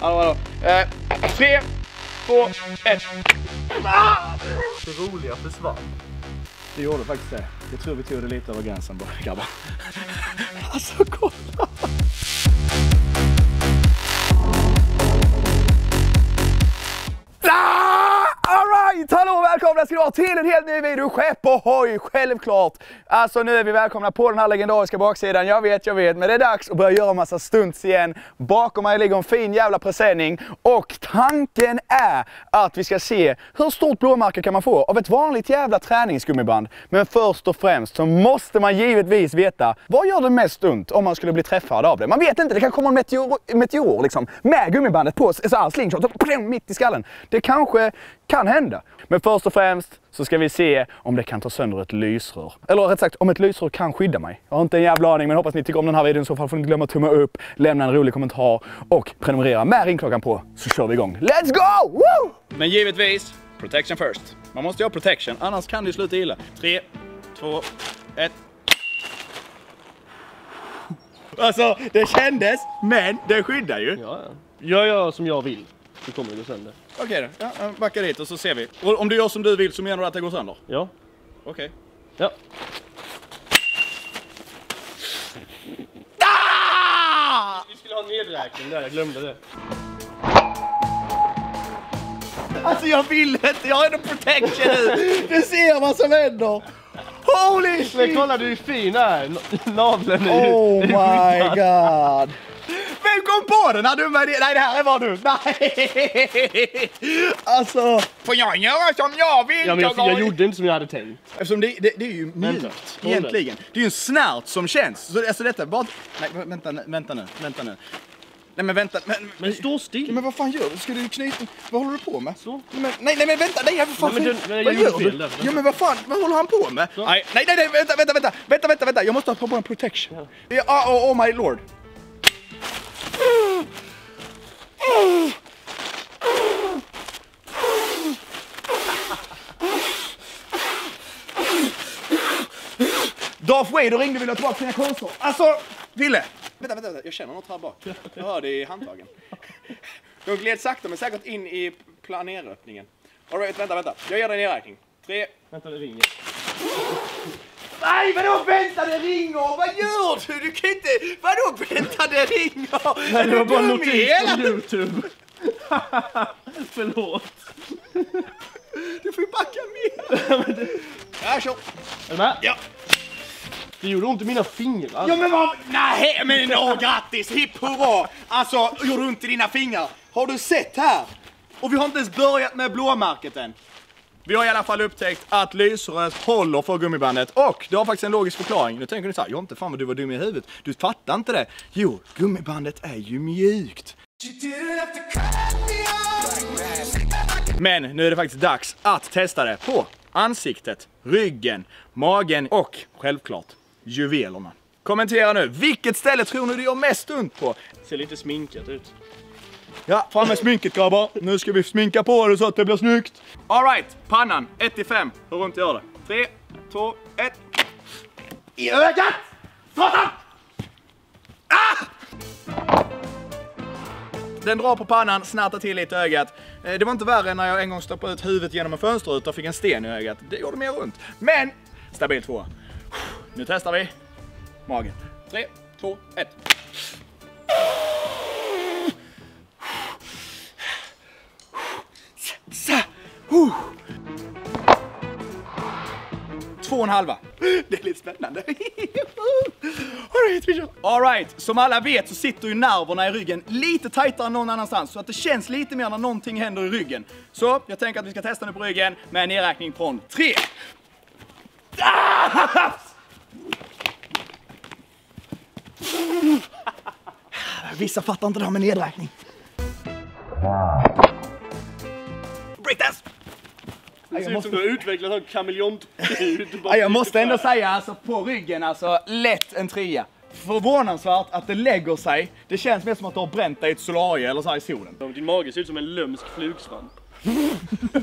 Hallå, hallå. Eh, tre, två, ett. Det roliga försvann. Det gjorde faktiskt det. Jag tror vi tog det lite över gränsen bara, grabbar. Alltså kolla! Välkomna ska ni vara till en helt ny video. Skepp ohoj, självklart. Alltså nu är vi välkomna på den här legendariska baksidan. Jag vet, jag vet, men det är dags att börja göra massa stunts igen. Bakom mig ligger en fin jävla presenning och tanken är att vi ska se hur stort blåmärke kan man få av ett vanligt jävla träningsgummiband. Men först och främst så måste man givetvis veta vad gör det mest ont om man skulle bli träffad av det. Man vet inte, det kan komma en meteor, meteor liksom med gummibandet på, så här slingshot, så, mitt i skallen. Det kanske kan hända. Men först och främst så ska vi se om det kan ta sönder ett lysrör. Eller rätt sagt, om ett lysrör kan skydda mig. Jag har inte en jävla aning, men hoppas ni tycker om den här videon. I så fall får ni inte glömma att tumma upp, lämna en rolig kommentar och prenumerera med ringklockan på så kör vi igång. Let's go! Woo! Men givetvis, protection first. Man måste ha protection, annars kan det sluta illa. Tre, två, ett. Alltså, det kändes, men det skyddar ju. Ja, ja. Gör jag som jag vill så kommer det gå sönder. Okej då, ja, backa dit och så ser vi. Och om du gör som du vill så menar du att det går sönder? Ja. Okej. Ja. Ah! Vi skulle ha nedräkning där, jag glömde det. Alltså jag vill inte, jag har ändå protection nu. Du ser vad som händer. Holy Men shit! kolla du är fin här, naveln är Oh är my god. Vem kom på den här dumma idén? Nej det här är bara du. Nej! Alltså, får jag göra som jag vill? Ja men jag, jag gjorde inte som jag hade tänkt. Eftersom det, det, det är ju mjukt egentligen. Det är ju en snärt som känns. Så, alltså detta, bara... Nej vänta, vänta nu, vänta nu. Nej men vänta, men... Men stå still. Men vad fan gör du? Ska du knyta... Vad håller du på med? Så. Men, nej, nej men vänta, nej vad fan... Nej, men du- jag vad gör du? där. Ja men vad fan, vad håller han på med? Nej, nej, nej, nej, vänta, vänta, vänta, vänta, vänta, vänta, jag måste ha på en protection. Ja, oh, oh, oh my lord. Darth Vader ringde och ville ha tillbaka sina konster. Alltså, Ville! Vänta, vänta, vänta, jag känner något här bak. Jag hör det i handtagen. De gled sakta men säkert in i planeröppningen. Alright, vänta, vänta. Jag ger dig en nedräkning. Tre... Vänta det ringer. Nej, vadå vänta det ringer? Vad gör du? Du kan inte... Vadå vänta det ringer? Nej, det var bara notis på youtube. Förlåt. Du får ju backa mer. Ja, kör. Är du med? Ja. Det gjorde ont i mina fingrar. Ja men vad... Nej men åh grattis, hipp hurra! Alltså, gjorde ont i dina fingrar. Har du sett här? Och vi har inte ens börjat med blåmärket än. Vi har i alla fall upptäckt att lysröret håller för gummibandet och det har faktiskt en logisk förklaring. Nu tänker ni så här, inte fan vad du var dum i huvudet. Du fattar inte det. Jo, gummibandet är ju mjukt. Men nu är det faktiskt dags att testa det på ansiktet, ryggen, magen och självklart juvelerna. Kommentera nu, vilket ställe tror ni det gör mest ont på? Ser lite sminkat ut. Ja, fram med sminket grabbar. Nu ska vi sminka på det så att det blir snyggt. Alright, pannan 1 till 5. Hur ont gör det? 3, 2, 1. I ögat! Satan! Ah! Den drar på pannan, snärtar till lite i ögat. Eh, Det var inte värre än när jag en gång stoppade ut huvudet genom en fönsterruta och fick en sten i ögat. Det gjorde mer ont. Men, stabil tvåa. Nu testar vi magen. 3, 2, 1. Så. Uh. Två och en halva. Det är lite spännande. Alright, vi kör. Alright, som alla vet så sitter ju nerverna i ryggen lite tajtare än någon annanstans. Så att det känns lite mer när någonting händer i ryggen. Så jag tänker att vi ska testa nu på ryggen med en nedräkning från tre. Ah! Vissa fattar inte det här med nedräkning. Det ser ut som du har utvecklat en kameleonthud. Ja, jag måste ändå säga alltså på ryggen, alltså lätt en trea. Förvånansvärt att det lägger sig. Det känns mer som att du har bränt dig i ett solarie eller så här i solen. Din mage ser ut som en lömsk flugsvamp.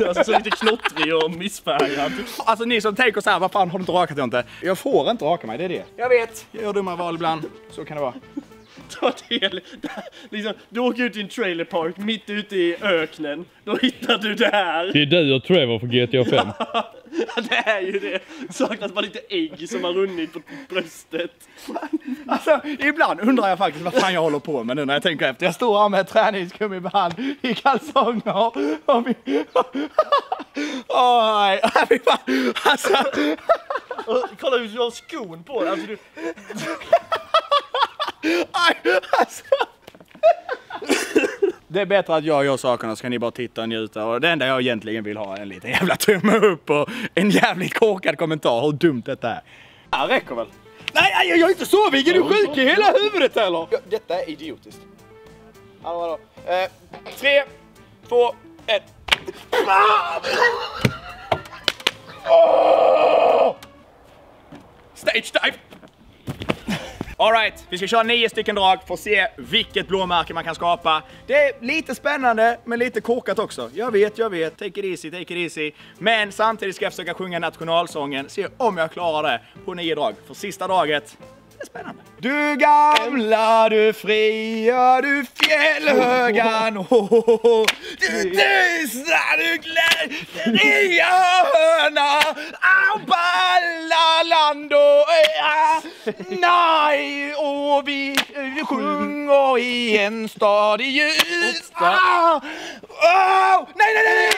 alltså så lite knottrig och missfärgad. Alltså ni som tänker så här, vad fan har du inte rakat dig inte? Jag får inte raka mig, det är det. Jag vet, jag gör dumma val ibland. Så kan det vara. Ta del. Liksom, du åker ut i en trailerpark mitt ute i öknen. Då hittar du det här. Det är du och Trevor för GTA 5. det är ju det. Saknas bara lite ägg som har runnit på bröstet. Alltså, ibland undrar jag faktiskt vad fan jag håller på med nu när jag tänker efter. Jag står här med träningsgummiband i kalsonger och vi... Oj, fy fan. Alltså, Och, kolla hur du har skon på dig. Alltså, du, aj, alltså. Det är bättre att jag gör sakerna så kan ni bara titta och njuta. Och det enda jag egentligen vill ha är en liten jävla tumme upp och en jävligt korkad kommentar hur dumt detta är. ja, räcker väl? Nej, nej, jag är inte så Vigge! Är du sjuk i hela huvudet eller? Ja, detta är idiotiskt. Hallå, hallå. Eh, tre, två, ett. Oh! Stage dive! Alright, vi ska köra nio stycken drag för att se vilket blåmärke man kan skapa. Det är lite spännande, men lite korkat också. Jag vet, jag vet. Take it easy, take it easy. Men samtidigt ska jag försöka sjunga nationalsången, se om jag klarar det på nio drag. För sista draget är spännande. Du gamla, du fria, du fjällhöga norr. Du tysta, du glädjeliga höna. Au, Ballaland och öar. Nej, och vi sjunger i en stad i ljus. Ah, oh, nej, nej, nej,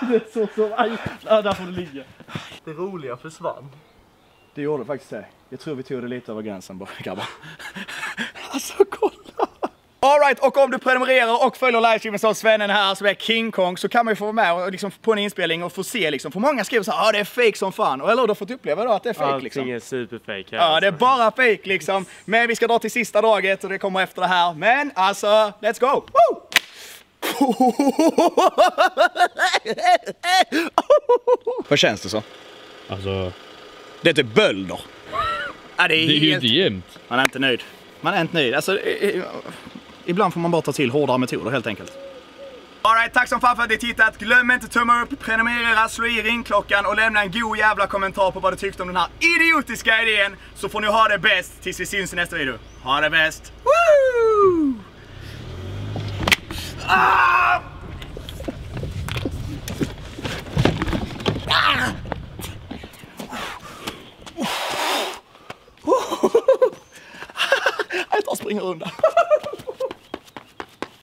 Det är så så... Aj, där får du ligga. Det roliga försvann. Det gjorde faktiskt det. Jag tror vi tog det lite över gränsen bara grabbar. Alltså kolla! Alright, och om du prenumererar och följer livestreamen som Svennen här som är King Kong så kan man ju få vara med och liksom på en inspelning och få se liksom. För många skriver så här, ah, det är fake som fan. Och eller du har fått uppleva då att det är fake liksom. är superfake här. Ja, det är bara fake liksom. Men vi ska dra till sista draget och det kommer efter det här. Men alltså, let's go! Woo! Vad känns det så? Alltså, Det är typ bölder. Ja, det är, det är ju helt... inte jämnt. Man är inte nöjd. Man är inte nöjd. Alltså, eh, eh, ibland får man bara ta till hårdare metoder helt enkelt. Alright, tack som fan för att ni tittat. Glöm inte tumma upp, prenumerera, slå i ringklockan och lämna en god jävla kommentar på vad du tyckte om den här idiotiska idén. Så får ni ha det bäst tills vi syns i nästa video. Ha det bäst! Woo! Ah! Ah! Jag tar och springer undan.